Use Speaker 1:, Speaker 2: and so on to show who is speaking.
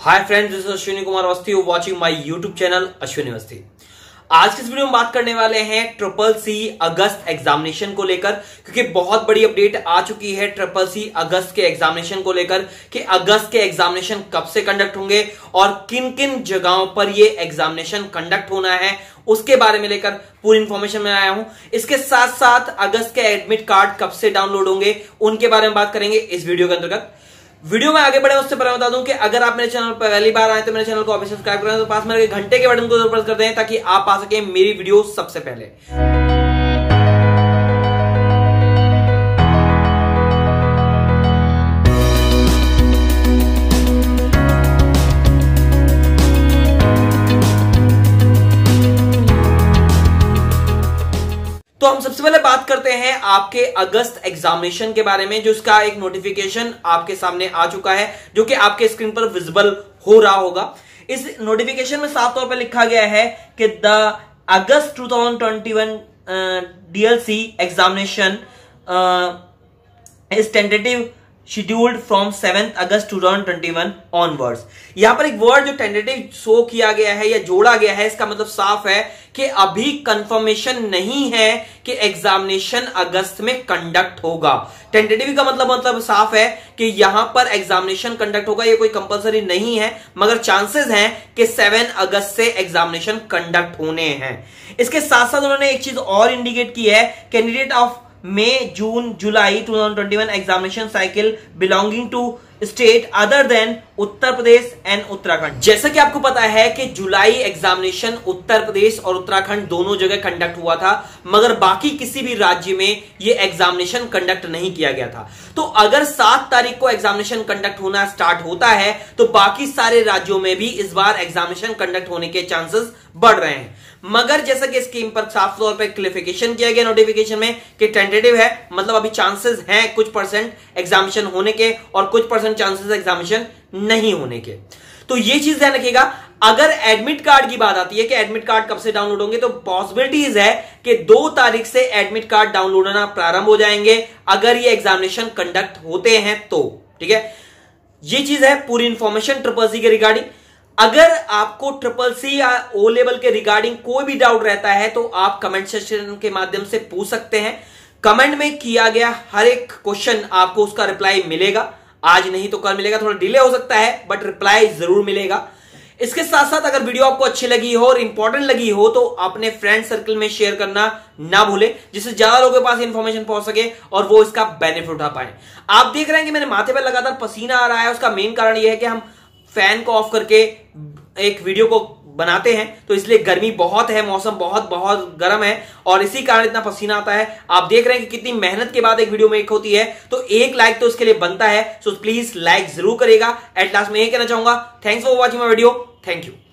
Speaker 1: Hi friends this Ashwini Kumar Awasthi watching my YouTube channel Ashwini Awasthi आज की इस video में बात करने वाले हैं ट्रिपल सी अगस्त एग्जामिनेशन को लेकर, क्योंकि बहुत बड़ी अपडेट आ चुकी है ट्रिपल सी अगस्त के एग्जामिनेशन को लेकर कि अगस्त के एग्जामिनेशन कब से कंडक्ट होंगे और किन किन जगहों पर ये एग्जामिनेशन कंडक्ट होना है, उसके बारे में लेकर पूरी इंफॉर्मेशन में आया हूँ। इसके साथ साथ अगस्त के एडमिट कार्ड कब से डाउनलोड होंगे, उनके बारे में बात करेंगे इस वीडियो के अंतर्गत। वीडियो में आगे बढ़े उससे पहले बता दूँ कि अगर आप मेरे चैनल पर पहली बार आए तो मेरे चैनल को अभी सब्सक्राइब करें तो पास में घंटे के बटन को ज़रूर प्रेस कर दें ताकि आप आ सके मेरी वीडियो सबसे पहले। तो हम सबसे पहले बात करते हैं आपके अगस्त एग्जामिनेशन के बारे में, जो इसका एक नोटिफिकेशन आपके सामने आ चुका है, जो कि आपके स्क्रीन पर विजिबल हो रहा होगा। इस नोटिफिकेशन में साफ़ तौर पर लिखा गया है कि the August 2021 DLC examination is tentative scheduled from seventh August 2021 onwards यहाँ पर एक वर्ड जो टेंटेटिव शो किया गया है या जोड़ा गया है, इसका मतलब साफ़ है कि अभी कंफर्मेशन नहीं है कि एग्जामिनेशन अगस्त में कंडक्ट होगा। टेंटेटिव का मतलब मतलब साफ़ है कि यहाँ पर एग्जामिनेशन कंडक्ट होगा, ये कोई कंपलसरी नहीं है, मगर चांसेस हैं कि सेवन अगस्त से एग्जामिनेशन कंडक्ट होने हैं। इसके साथ साथ उन्होंने एक चीज़ और इंडिकेट की है candidate of May, June, July 2021 examination cycle belonging to state other than Uttar Pradesh and Uttarakhand जैसा कि आपको पता है कि जुलाई एग्जामिनेशन उत्तर प्रदेश और उत्तराखंड दोनों जगह कंडक्ट हुआ था, मगर बाकी किसी भी राज्य में यह एग्जामिनेशन कंडक्ट नहीं किया गया था। तो अगर सात तारीख को एग्जामिनेशन कंडक्ट होना स्टार्ट होता है तो बाकी सारे राज्यों में भी इस बार एग्जामिनेशन कंडक्ट होने के चांसेस बढ़ रहे हैं। मगर जैसा कि स्कीम पर साफ़ तौर पर क्लिफिकेशन किया गया नोटिफिकेशन में कि टेंटेटिव है मतलब अभी चांसेस हैं कुछ परसेंट एग्जामिनेशन होने के और कुछ परसेंट चांसेस एग्जामिनेशन नहीं होने के। तो ये चीज़ ध्यान रखिएगा, अगर एडमिट कार्ड की बात आती है कि एडमिट कार्ड कब से डाउनलोड होंगे तो पॉसिबिलिटीज है कि दो तारीख से एडमिट कार्ड डाउनलोड होना प्रारंभ हो जाएँगे, अगर ये एग्जामिनेशन कंडक्ट होते हैं तो ठीक है? ये चीज़ है पूरी इंफॉर्मेशन ट्रिपल सी के रिगार्डिंग अगर आपको ट्रिपल सी या ओ लेवल के रिगार्डिंग कोई भी डाउट रहता है तो आप कमेंट सेक्शन के माध्यम से पूछ सकते हैं। कमेंट में किया गया हर एक क्वेश्चन आपको उसका रिप्लाई मिलेगा। आज नहीं तो कल मिलेगा, थोड़ा डिले हो सकता है बट रिप्लाई ज़रूर मिलेगा। इसके साथ साथ अगर वीडियो आपको अच्छी लगी हो और इंपॉर्टेंट लगी हो तो अपने फ्रेंड सर्कल में शेयर करना ना भूले, जिससे ज़्यादा लोगों के पास इंफॉर्मेशन पहुँच सके और वो इसका बेनिफिट उठा पाए। आप देख रहे हैं कि मेरे माथे पर लगातार पसीना आ रहा है, उसका मेन कारण यह है कि हम फ़ैन को ऑफ़ करके एक वीडियो को बनाते हैं तो इसलिए गर्मी बहुत है, मौसम बहुत बहुत गर्म है, और इसी कारण इतना पसीना आता है। आप देख रहे हैं कि कितनी मेहनत के बाद एक वीडियो में एक होती है तो एक लाइक तो इसके लिए बनता है सो प्लीज़ लाइक ज़रूर करेगा एट लास्ट में यही कहना चाहूँगा thanks for watching my video thank you